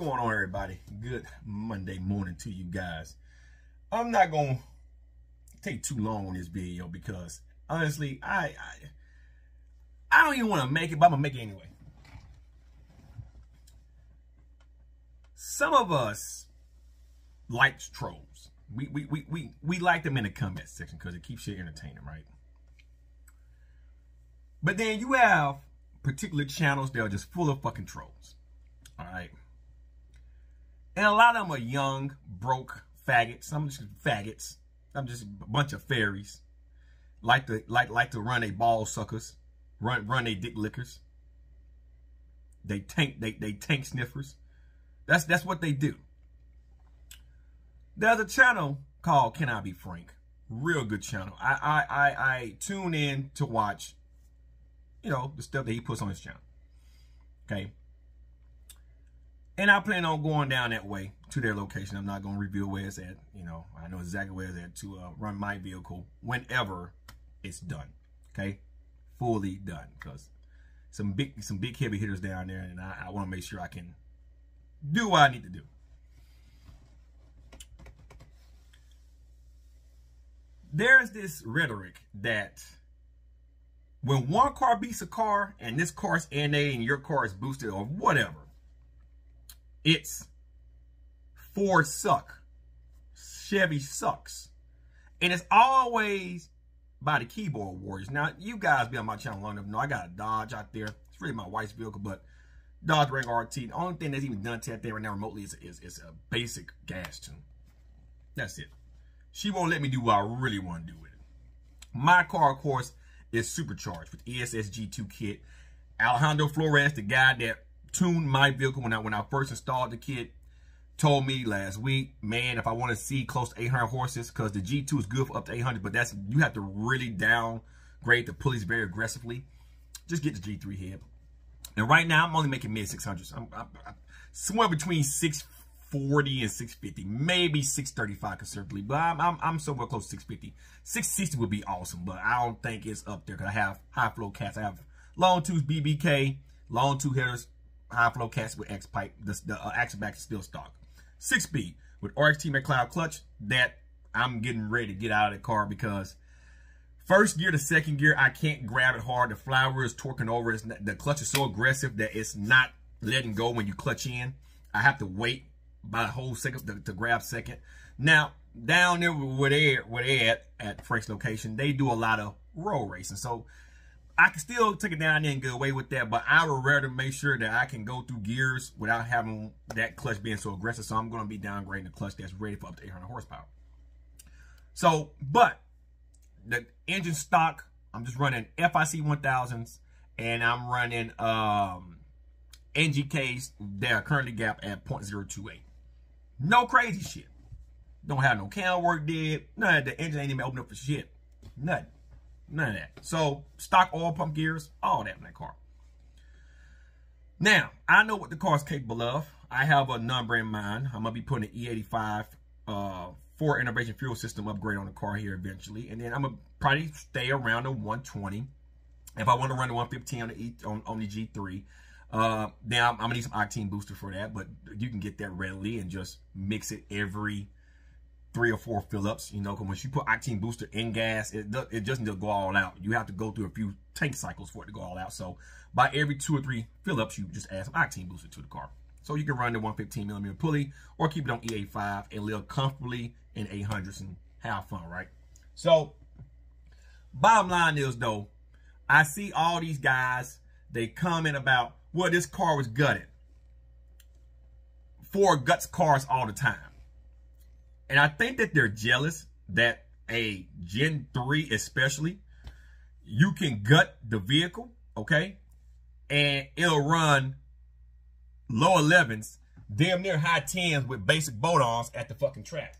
going on, everybody? Good Monday morning to you guys. I'm not going to take too long on this video because, honestly, I, I, I don't even want to make it, but I'm going to make it anyway. Some of us like trolls. We, we, we, we, we like them in the comment section because it keeps you entertaining, right? But then you have particular channels that are just full of fucking trolls. All right. And a lot of them are young, broke faggots. I'm just faggots. I'm just a bunch of fairies. Like to like like to run a ball suckers, run run a dick lickers. They tank they they tank sniffers. That's that's what they do. There's a channel called Can I Be Frank? Real good channel. I I I, I tune in to watch, you know, the stuff that he puts on his channel. Okay. And I plan on going down that way to their location. I'm not going to reveal where it's at. You know, I know exactly where it's at to uh, run my vehicle whenever it's done. Okay, fully done because some big some big heavy hitters down there, and I, I want to make sure I can do what I need to do. There's this rhetoric that when one car beats a car and this car's NA and your car is boosted or whatever, it's Ford suck. Chevy sucks. And it's always by the keyboard warriors. Now, you guys be on my channel long enough know I got a Dodge out there. It's really my wife's vehicle, but Dodge Ram RT. The only thing that's even done to that thing right now remotely is, is, is a basic gas tune. That's it. She won't let me do what I really want to do with it. My car, of course, is supercharged with ESS G2 kit. Alejandro Flores, the guy that tuned my vehicle when I when I first installed the kit told me last week, man, if I want to see close to 800 horses, because the G2 is good for up to 800, but that's you have to really downgrade the pulleys very aggressively. Just get the G3 head. And right now, I'm only making mid 600s. I'm, I'm, I'm somewhere between 640 and 650, maybe 635 conservatively, but I'm, I'm, I'm somewhere close to 650. 660 would be awesome, but I don't think it's up there because I have high flow cats. I have long tube BBK, long tube headers, high flow cats with X pipe. The, the uh, axle back is still stock. Six speed with RXT McLeod clutch that I'm getting ready to get out of the car because first gear to second gear, I can't grab it hard. The flower is torquing over. It's not, the clutch is so aggressive that it's not letting go when you clutch in. I have to wait by a whole second to, to grab second. Now, down there where they where they at at Frank's location, they do a lot of road racing. So I can still take it down there and get away with that, but I would rather make sure that I can go through gears without having that clutch being so aggressive. So I'm going to be downgrading the clutch that's ready for up to 800 horsepower. So, but the engine stock, I'm just running FIC 1000s and I'm running um, NGKs that are currently gap at 0.028. No crazy shit. Don't have no cam work did. None the engine ain't even open up for shit. Nothing. None of that. So stock oil pump gears, all that in that car. Now, I know what the car is capable of. I have a number in mind. I'm going to be putting an E85 uh, Fore Innovation fuel system upgrade on the car here eventually. And then I'm going to probably stay around the 120. If I want to run the 115 on the, e, on, on the G3, uh, then I'm, I'm going to need some octane booster for that. But you can get that readily and just mix it every three or four fill-ups, you know, because once you put octane booster in gas, it, it doesn't just go all out. You have to go through a few tank cycles for it to go all out. So by every two or three fill-ups, you just add some octane booster to the car. So you can run the 115 millimeter pulley or keep it on E85 and live comfortably in 800s and have fun, right? So bottom line is though, I see all these guys, they comment about, well, this car was gutted. Ford guts cars all the time. And I think that they're jealous that a Gen 3 especially, you can gut the vehicle, okay? And it'll run low 11s, damn near high 10s with basic bolt-ons at the fucking track.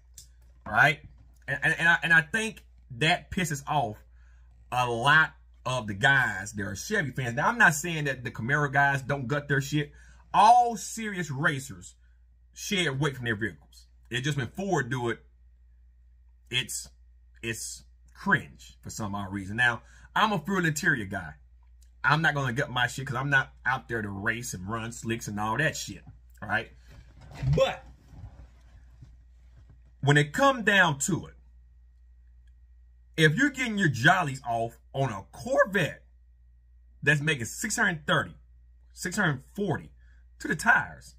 All right? And, and, and, I, and I think that pisses off a lot of the guys that are Chevy fans. Now, I'm not saying that the Camaro guys don't gut their shit. All serious racers shed weight from their vehicles. It just when Ford do it, it's it's cringe for some odd reason. Now, I'm a fuel interior guy. I'm not gonna get my shit because I'm not out there to race and run slicks and all that shit. Right. But when it come down to it, if you're getting your jollies off on a Corvette that's making 630, 640 to the tires,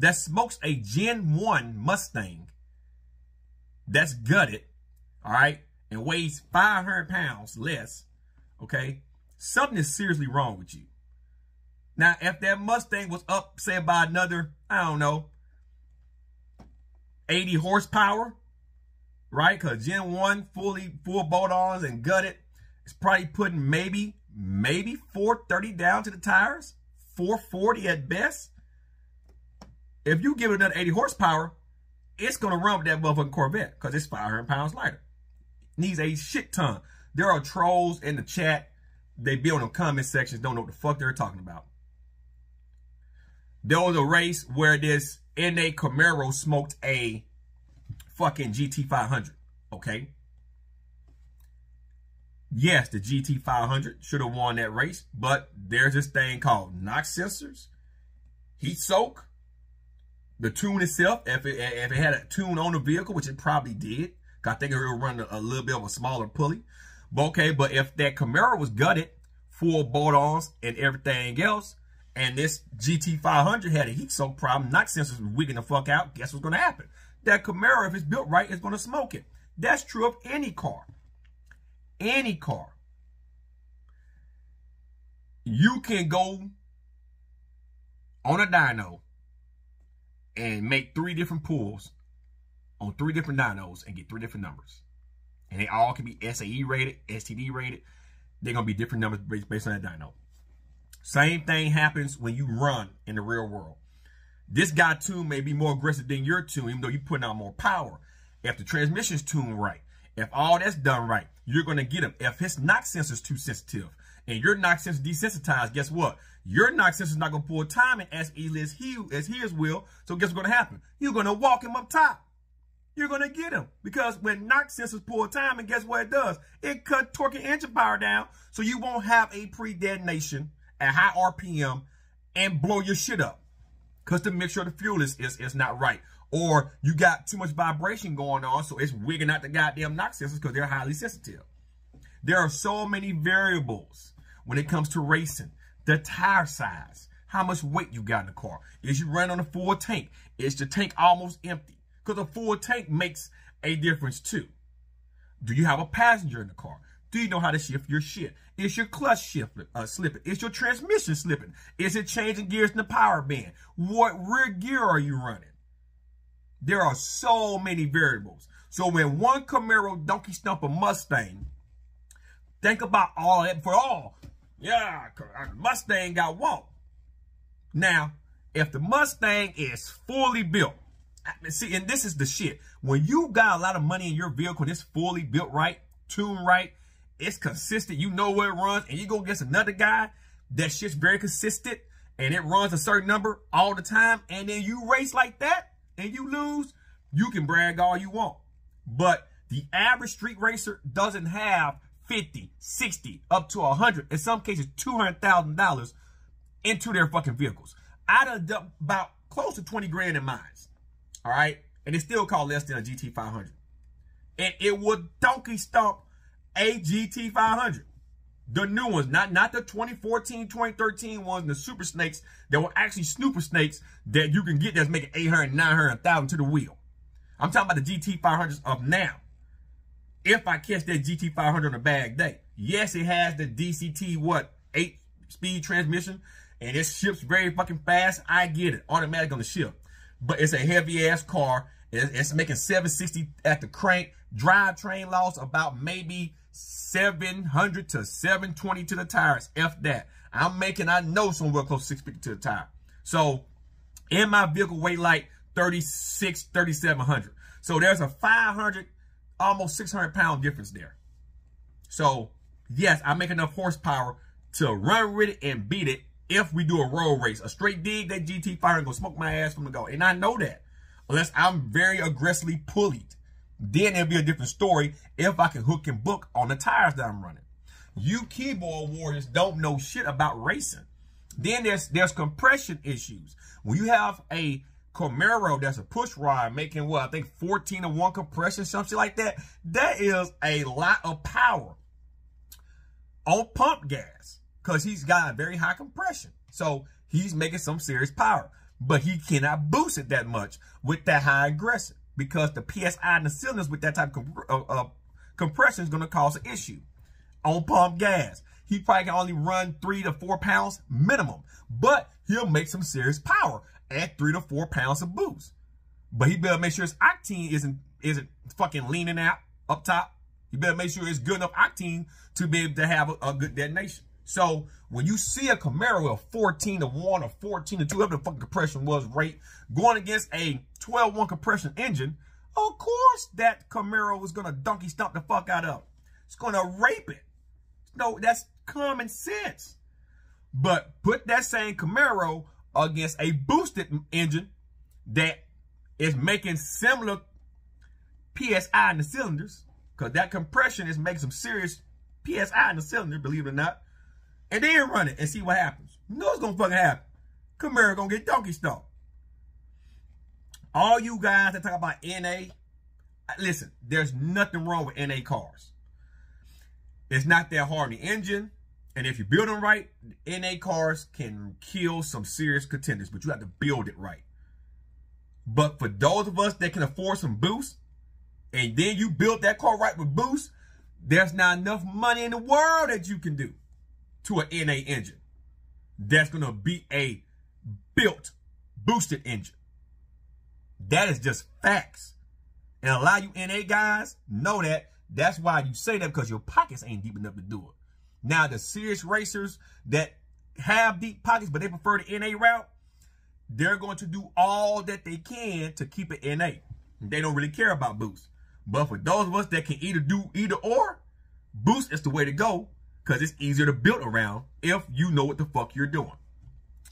that smokes a Gen 1 Mustang that's gutted, all right, and weighs 500 pounds less, okay, something is seriously wrong with you. Now, if that Mustang was up, say, by another, I don't know, 80 horsepower, right? Because Gen 1 fully full bolt-ons and gutted, it's probably putting maybe, maybe 430 down to the tires, 440 at best. If you give it another 80 horsepower, it's going to run with that motherfucking Corvette because it's 500 pounds lighter. Needs a shit ton. There are trolls in the chat. They be on the comment sections, don't know what the fuck they're talking about. There was a race where this NA Camaro smoked a fucking GT500, okay? Yes, the GT500 should have won that race, but there's this thing called knock sensors, heat soak, the tune itself, if it, if it had a tune on the vehicle, which it probably did, I think it would run a, a, little bit of a smaller pulley. But okay, but if that Camaro was gutted, full bolt-ons and everything else, and this GT500 had a heat soak problem, knock sensors was wigging the fuck out, guess what's going to happen? That Camaro, if it's built right, is going to smoke it. That's true of any car. Any car. You can go on a dyno and make three different pulls on three different dynos and get three different numbers. And they all can be SAE rated, STD rated. They're going to be different numbers based on that dyno. Same thing happens when you run in the real world. This guy tune may be more aggressive than your tune, even though you're putting out more power. If the transmission's tuned right, if all that's done right, you're going to get him. If his knock sensor's too sensitive and your knock sensor desensitized, guess what? Your knock sensor's not going to pull timing as easily as, he, as his will. So guess what's going to happen? You're going to walk him up top. You're going to get him. Because when knock sensors pull timing, guess what it does? It cut torque and engine power down so you won't have a pre-detonation at high RPM and blow your shit up. Because the mixture of the fuel is, is, is not right. Or you got too much vibration going on, so it's wigging out the goddamn knock sensors because they're highly sensitive. There are so many variables when it comes to racing. The tire size, how much weight you got in the car. Is you run on a full tank? Is the tank almost empty? Because a full tank makes a difference too. Do you have a passenger in the car? Do you know how to shift your shit? Is your clutch shifting, uh, slipping? Is your transmission slipping? Is it changing gears in the power band? What rear gear are you running? There are so many variables. So when one Camaro donkey stump a Mustang, think about all that for all. Yeah, Mustang got whomped. Now, if the Mustang is fully built, see, and this is the shit. When you got a lot of money in your vehicle and it's fully built right, tuned right, it's consistent. You know where it runs, and you go against another guy that shit's very consistent, and it runs a certain number all the time, and then you race like that, and you lose, you can brag all you want. But the average street racer doesn't have 50, 60, up to 100, in some cases $200,000 into their fucking vehicles. Have done about close to 20 grand in mine. All right? And it's still called less than a GT500. And it would donkey stomp a GT500. The new ones, not, not the 2014, 2013 ones, the super snakes that were actually snooper snakes that you can get that's making 800, 900, 1,000 to the wheel. I'm talking about the GT500s of now. If I catch that GT500 on a bad day. Yes, it has the DCT, what, 8-speed transmission, and it ships very fucking fast. I get it. Automatic on the ship. But it's a heavy-ass car. It's making 760 at the crank. Drivetrain loss about maybe 700 to 720 to the tires. F that. I'm making, I know somewhere close to 650 to the tire. So in my vehicle weight like 36, 3700. So there's a 500, almost 600 pound difference there. So yes, I make enough horsepower to run with it and beat it if we do a road race. A straight dig, that GT fire gonna smoke my ass from the go. And I know that. Unless I'm very aggressively pulleyed. Then it'll be a different story if I can hook and book on the tires that I'm running. You keyboard warriors don't know shit about racing. Then there's there's compression issues. When you have a Camaro that's a push rod making what I think 14 to 1 compression, something like that. That is a lot of power on pump gas because he's got very high compression. So he's making some serious power, but he cannot boost it that much with that high aggressive because the PSI in the cylinders with that type of uh, uh, compression is going to cause an issue on pump gas. He probably can only run three to four pounds minimum, but he'll make some serious power at three to four pounds of boost. But he better make sure his octane isn't isn't fucking leaning out up top. You better make sure it's good enough octane to be able to have a, a good detonation. So when you see a Camaro of 14 to 1 or 14 to 2, whatever the fucking compression was rate, going against a 12-1 compression engine, of course that Camaro is going to donkey stomp the fuck out of. It's going to rape it. No, that's common sense. But put that same Camaro against a boosted engine that is making similar PSI in the cylinders, because that compression is making some serious PSI in the cylinder, believe it or not, and then run it and see what happens. You know what's gonna fucking happen. Camaro gonna get donkey stomp. All you guys that talk about NA, listen, there's nothing wrong with NA cars. It's not that hard in the engine. And if you build them right, NA cars can kill some serious contenders, but you have to build it right. But for those of us that can afford some boost, and then you build that car right with boost, there's not enough money in the world that you can do to an NA engine. That's going to be a built, boosted engine. That is just facts. And a lot of you NA guys know that. That's why you say that because your pockets ain't deep enough to do it. Now, the serious racers that have deep pockets, but they prefer the NA route, they're going to do all that they can to keep it NA. They don't really care about boost. But for those of us that can either do either or, boost is the way to go because it's easier to build around if you know what the fuck you're doing.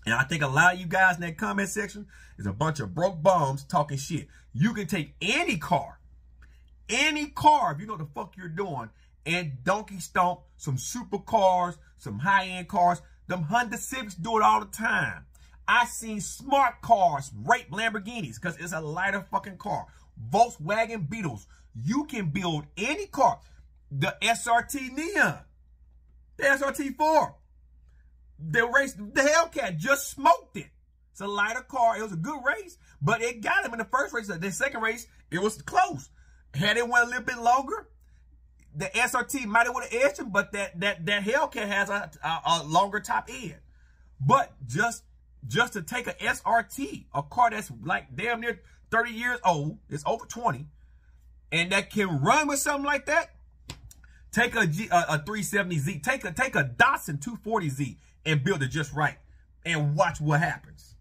And I think a lot of you guys in that comment section is a bunch of broke bums talking shit. You can take any car, any car, if you know what the fuck you're doing, and donkey stomp some supercars, some high-end cars. Them Honda Civics do it all the time. I seen smart cars rape Lamborghinis because it's a lighter fucking car. Volkswagen Beetles. You can build any car. The SRT Neon. The SRT4. The race, the Hellcat just smoked it. It's a lighter car. It was a good race, but it got him in the first race. The second race, it was close. Had it went a little bit longer, the SRT might have would have edged him, but that that that Hellcat has a, a, a, longer top end. But just just to take a SRT, a car that's like damn near 30 years old, it's over 20, and that can run with something like that, take a, G, a, a 370Z, take a take a Datsun 240Z and build it just right, and watch what happens.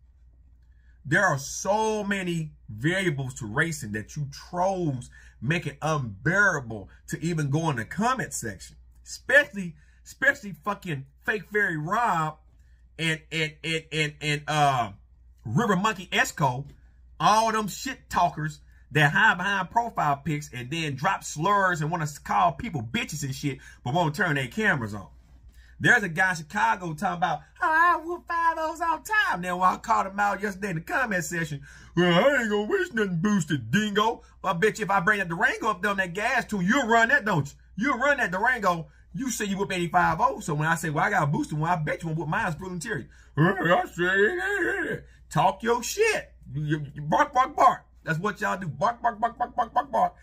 There are so many variables to racing that you trolls make it unbearable to even go in the comment section. Especially, especially fucking fake fairy Rob and and and and, and uh River Monkey Esco, all them shit talkers that hide behind profile pics and then drop slurs and want to call people bitches and shit, but won't turn their cameras on. There's a guy in Chicago talking about, oh, I whoop five those all time. When I called him out yesterday in the comment section, well, I ain't gonna wish nothing boosted, dingo. I bet you if I bring that Durango up there on that gas tune, you'll run that, don't you? You'll run that Durango. You say you whip 85 0. So when I say, well, I got a booster one, I bet you won't whip mine through interior. I say, talk your shit. Bark, bark, bark. That's what y'all do. Bark, bark, bark, bark, bark, bark, bark.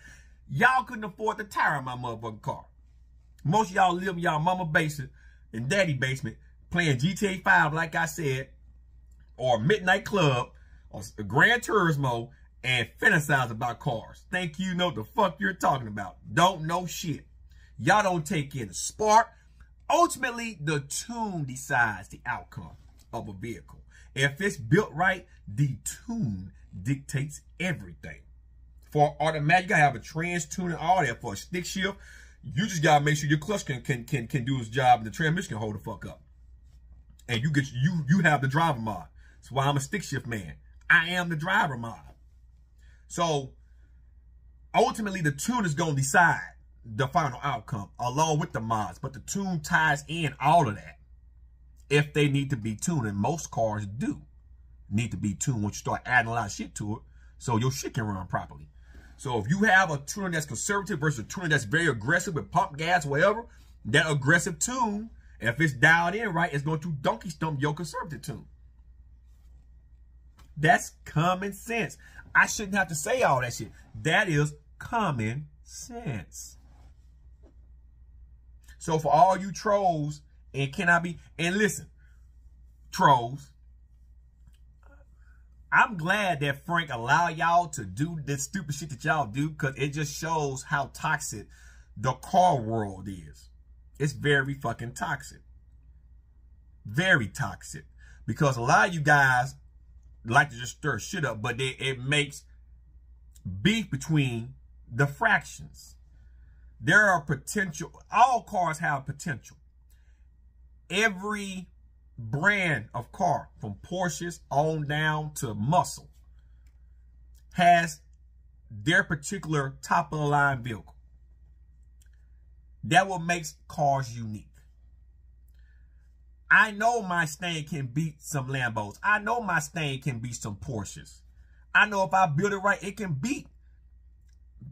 Y'all couldn't afford the tire on my motherfucking car. Most y'all live in y'all mama basement and daddy basement playing GTA 5, like I said, or Midnight Club, or Gran Turismo, and fantasize about cars. Think you know the fuck you're talking about. Don't know shit. Y'all don't take in the spark. Ultimately, the tune decides the outcome of a vehicle. If it's built right, the tune dictates everything. For automatic, you gotta have a trans tune and all that. For a stick shift, you just gotta make sure your clutch can can can, can do its job and the transmission can hold the fuck up. And you get you you have the driver mod. That's why I'm a stick shift man. I am the driver mod. So ultimately the tune is gonna decide the final outcome along with the mods. But the tune ties in all of that if they need to be tuned, and most cars do. need to be tuned once you start adding a lot of shit to it so your shit can run properly. So if you have a tuner that's conservative versus a tuner that's very aggressive with pump gas, whatever, that aggressive tune, if it's dialed in right, it's going to donkey stump your conservative tune. That's common sense. I shouldn't have to say all that shit. That is common sense. So for all you trolls, and can I be, and listen, trolls, I'm glad that Frank allowed y'all to do this stupid shit that y'all do because it just shows how toxic the car world is. It's very fucking toxic. Very toxic. Because a lot of you guys like to just stir shit up, but it, it makes beef between the fractions. There are potential, all cars have potential. Every brand of car, from Porsches on down to muscle, has their particular top of the line vehicle. That what makes cars unique. I know my Mustang can beat some Lambos. I know my Mustang can beat some Porsches. I know if I build it right, it can beat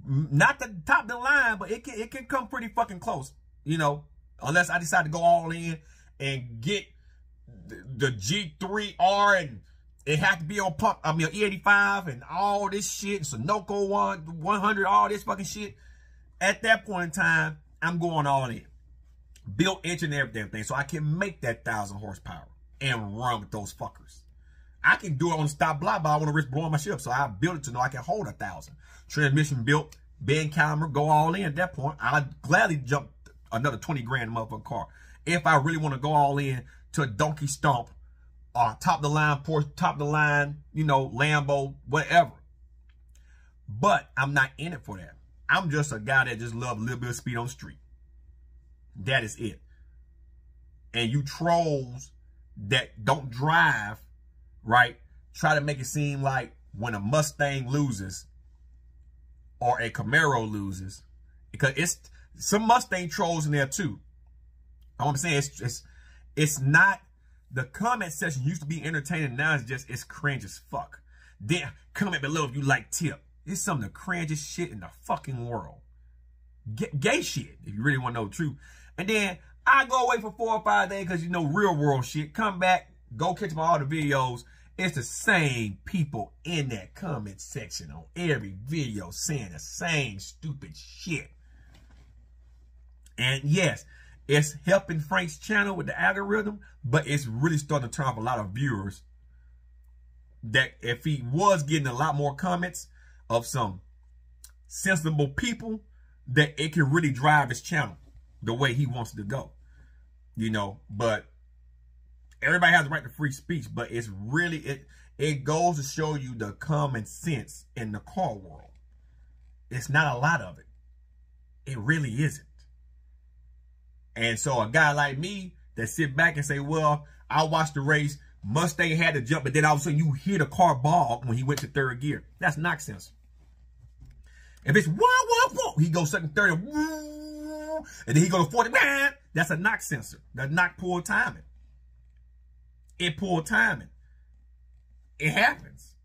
not the top of the line, but it can it can come pretty fucking close. You know, unless I decide to go all in and get the, the G3R and it had to be on pump. I mean, E85 and all this shit, Sunoco one 100, all this fucking shit. At that point in time, I'm going all in. Built engine and everything, so I can make that thousand horsepower and run with those fuckers. I can do it on stock block, but I want to risk blowing my ship. So I built it to know I can hold a thousand. Transmission built, Ben Caliber, go all in. At that point, I'd gladly jump another 20 grand motherfucking car. If I really want to go all in to a donkey stomp, uh, top of the line Porsche, top the line, you know, Lambo, whatever. But I'm not in it for that. I'm just a guy that just love a little bit of speed on the street. That is it. And you trolls that don't drive right? Try to make it seem like when a Mustang loses or a Camaro loses, because it's some Mustang trolls in there too. I'm saying it's it's it's not the comment section used to be entertaining. Now it's just it's cringe as fuck. Then comment below if you like tip. It's some of the cringiest shit in the fucking world. G gay shit, if you really want to know the truth. And then I go away for four or five days because you know real world shit. Come back, Go catch my other videos. It's the same people in that comment section on every video saying the same stupid shit. And yes, it's helping Frank's channel with the algorithm, but it's really starting to turn off a lot of viewers that if he was getting a lot more comments of some sensible people, that it can really drive his channel the way he wants to go. You know, but everybody has the right to free speech, but it's really, it, it goes to show you the common sense in the car world. It's not a lot of it. It really isn't. And so a guy like me that sit back and say, well, I watched the race, Mustang had to jump, but then all of a sudden you hear the car bog when he went to third gear. That's knock sensor. If it's wah, wah, wah, he goes second, third, and, and then he goes 40, that's a knock sensor. That's knock poor timing It poor timing. It happens.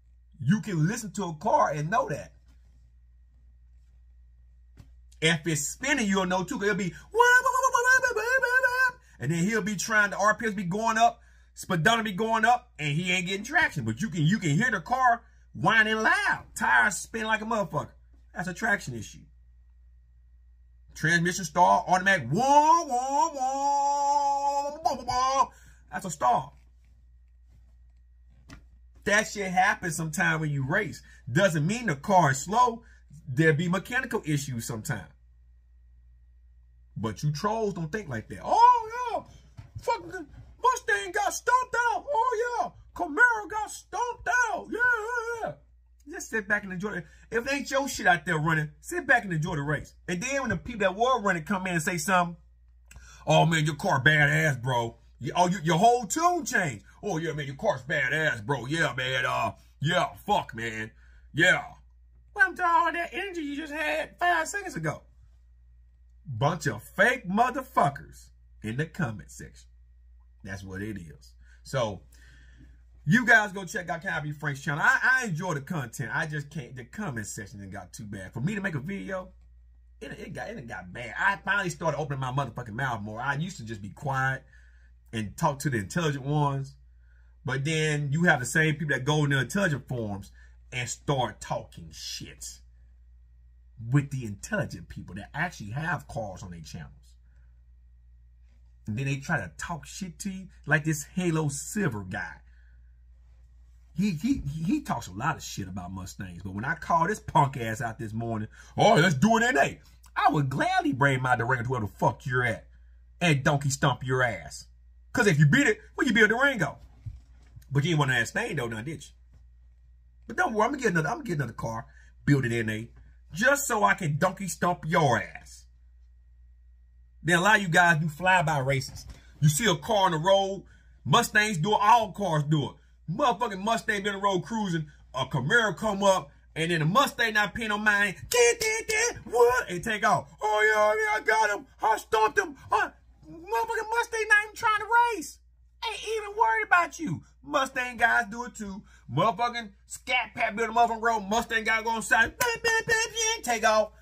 You can listen to a car and know that. If it's spinning, you'll know too. It'll be and then he'll be trying the RPMs be going up, speedometer be going up, and he ain't getting traction. But you can you can hear the car whining loud, tires spin like a motherfucker. That's a traction issue. Transmission stall, automatic, whoa, whoa, whoa, whoa, whoa. That's a stall that shit happens sometime when you race. Doesn't mean the car is slow. There be mechanical issues sometimes. But you trolls don't think like that. Oh. Fucking Mustang got stomped out. Oh, yeah. Camaro got stomped out. Yeah, yeah, yeah. Just sit back and enjoy it. If it ain't your shit out there running, sit back and enjoy the race. And then when the people that were running come in and say something, oh, man, your car badass, bro. Oh, you, your whole tune changed. Oh, yeah, man, your car's badass, bro. Yeah, man. Uh, yeah, fuck, man. Yeah. Welcome to all that energy you just had five seconds ago. Bunch of fake motherfuckers in the comment section. That's what it is. So, You guys go check out Can Frank's channel. I, I enjoy the content. I just can't. The comment section it got too bad for me to make a video. It, it got it got bad. I finally started opening my motherfucking mouth more. I used to just be quiet and talk to the intelligent ones, but then you have the same people that go in the intelligent forums and start talking shit with the intelligent people that actually have cars on their channels. And then they try to talk shit to you like this Halo Silver guy. He, he he talks a lot of shit about Mustangs, but when I call this punk ass out this morning, oh, let's do it in A, I would gladly bring my Durango to where the fuck you're at and donkey stomp your ass. Because if you beat it, well, you beat a Durango. But you didn't want to ask thing though, now did you? But don't worry, I'm gonna get another, I'm gonna get another car, build it in A, just so I can donkey stomp your ass. Then a lot of you guys do flyby races. You see a car on the road, Mustangs do it, all cars do it. Motherfucking Mustang been on the road cruising, a Camaro come up, and then the Mustang not paying no mind, what? And take off. Oh yeah, yeah, I got him. I stomped him. Uh, motherfucking Mustang not even trying to race. Ain't even worried about you. Mustang guys do it too. Motherfucking Scat Pack build a motherfucking road. Mustang guy go on side, take off.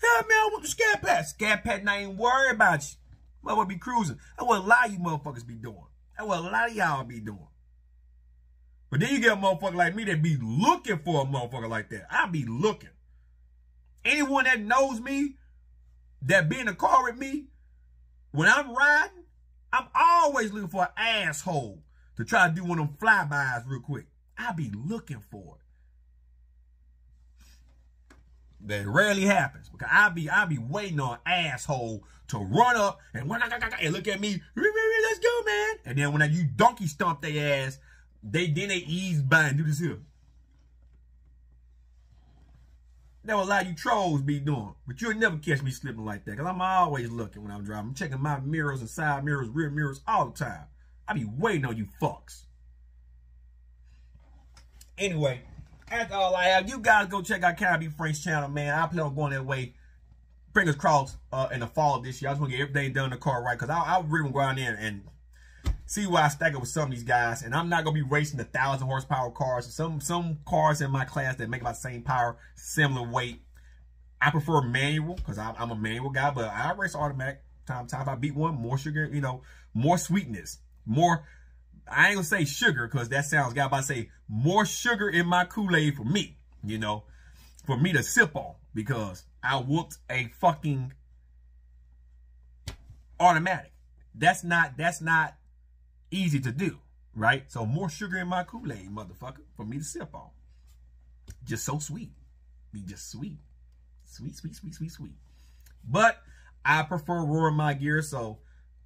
Hell man, with the Scat Pack. Scat Pack not even worried about you. Motherfucker be cruising. That's what a lot of you motherfuckers be doing. That's what a lot of y'all be doing. But then you get a motherfucker like me that be looking for a motherfucker like that. I be looking. Anyone that knows me, that be in the car with me, when I'm riding, I'm always looking for an asshole to try to do one of them flybys real quick. I be looking for it. That rarely happens because I be I be waiting on asshole to run up and, and look at me. Let's go, man. And then when you donkey stomp their ass, they then they ease by and do this here. That what a lot of you trolls be doing. But you'll never catch me slipping like that. Because I'm always looking when I'm driving. I'm checking my mirrors and side mirrors, rear mirrors all the time. I be waiting on you fucks. Anyway, that's all I have. You guys go check out Can Be Frank's channel, man. I plan on going that way. Fingers crossed uh, in the fall of this year. I just want to get everything done in the car right. Because I, I really want to go out there and see where I stack up with some of these guys. And I'm not gonna be racing the thousand horsepower cars. Some some cars in my class that make about the same power, similar weight. I prefer manual because I'm a manual guy, but I race automatic time time. If I beat one, more sugar, you know, more sweetness, more. I ain't gonna say sugar because that sounds got about to say more sugar in my Kool-Aid for me, you know, for me to sip on because I whooped a fucking automatic. That's not that's not easy to do, right? So more sugar in my Kool-Aid, motherfucker, for me to sip on. Just so sweet. Be just sweet. Sweet, sweet, sweet, sweet, sweet. But I prefer roaring my gear, so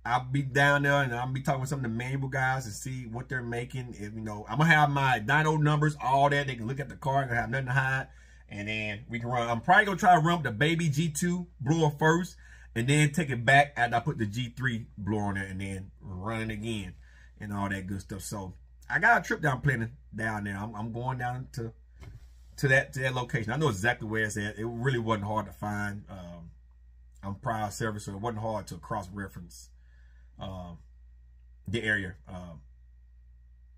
I'll be down there and I'll be talking with some of the manual guys to see what they're making. If you know, I'm gonna have my dyno numbers, all that. They can look at the car, gonna have nothing to hide. And then we can run. I'm probably gonna try to run the baby G2 blower first, and then take it back after I put the G3 blower on there, and then run it again and all that good stuff. So I got a trip down planning down there. I'm, I'm, going down to to that to that location. I know exactly where it's at. It really wasn't hard to find. Um, I'm proud service, so it wasn't hard to cross reference um, the area. Um,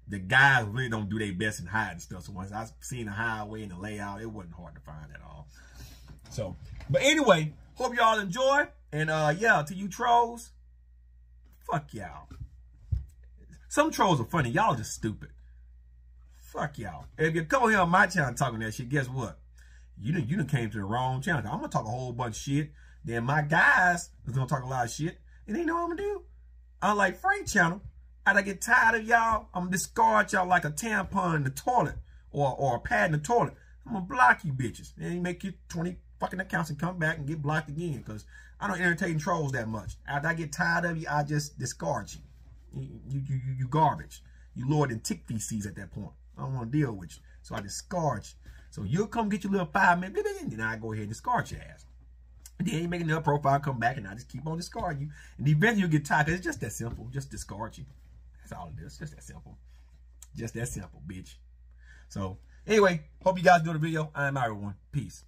the guys really don't do their best in hiding stuff. So once I seen the highway and the layout, it wasn't hard to find at all. So, but anyway, hope y'all enjoy. And uh yeah, to you trolls, fuck y'all. Some trolls are funny. Y'all just stupid. Fuck y'all. If you come here on my channel talking that shit, guess what? You done, you done came to the wrong channel. I'm to talk a whole bunch of shit. Then my guys is to talk a lot of shit. And they know what I'm to do. Unlike Frank channel, I get tired of y'all, I'm to discard y'all like a tampon in the toilet or, or a pad in the toilet. I'm to block you bitches. And you make your 20 fucking accounts and come back and get blocked again because I don't entertain trolls that much. After I get tired of you, I just discard you. You, you, you, you garbage. You lower than tick feces at that point. I don't want to deal with you. So I discard you. So you'll come get your little five minutes, and I go ahead and discard your ass. Then you make another profile, come back, and I just keep on discarding you. And eventually you'll get tired. It's just that simple. Just discard you. That's all it is. Just that simple. Just that simple, bitch. So, anyway, hope you guys enjoyed the video. I'm everyone. Peace.